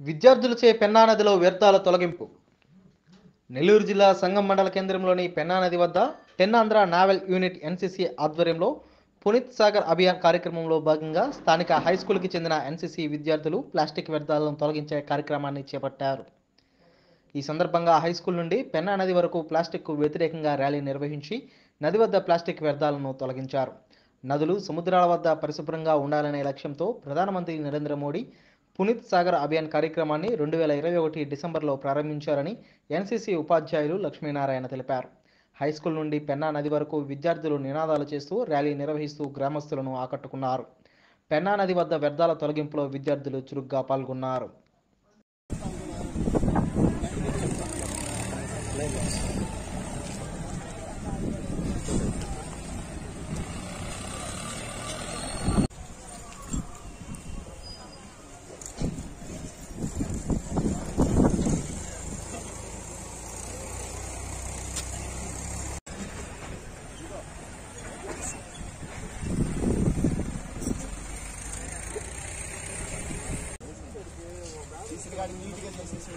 విద్యార్థులచే పెన్నా నదిలో వ్యర్థాల తొలగింపు. నెల్లూరు జిల్లా సంగం మండల కేంద్రంలోని పెన్నా నది వద్ద టెన్నాంధ్ర నావెల్ యూనిట్ ఎన్సీసీ ఆధ్వర్యంలో పునీత్ సాగర్ అభియాన్ కార్యక్రమంలో భాగంగా స్థానిక హై స్కూల్కి చెందిన ఎన్సీసీ విద్యార్థులు ప్లాస్టిక్ వ్యర్థాలను తొలగించే కార్యక్రమాన్ని చేపట్టారు. ఈ సందర్భంగా హై స్కూల్ నుండి పెన్నా నది వరకు ప్లాస్టిక్కు వ్యతిరేకంగా ర్యాలీ నిర్వహించి నది వద్ద ప్లాస్టిక్ వ్యర్థాలను తొలగించారు. నదులు సముద్రాల వద్ద పరిశుభ్రంగా ఉండాలనే లక్ష్యంతో ప్రధానమంత్రి నరేంద్ర మోడీ పునీత్ సాగర్ అభియాన్ కార్యక్రమాన్ని రెండు వేల ఇరవై ఒకటి డిసెంబర్లో ప్రారంభించారని ఎన్సీసీ ఉపాధ్యాయులు లక్ష్మీనారాయణ తెలిపారు. హై స్కూల్ నుండి పెన్నా నది వరకు విద్యార్థులు నినాదాలు చేస్తూ ర్యాలీ నిర్వహిస్తూ గ్రామస్తులను ఆకట్టుకున్నారు. పెన్నా నది వద్ద వ్యర్థాల తొలగింపులో విద్యార్థులు చురుగ్గా పాల్గొన్నారు. నీట్గా చేసేసి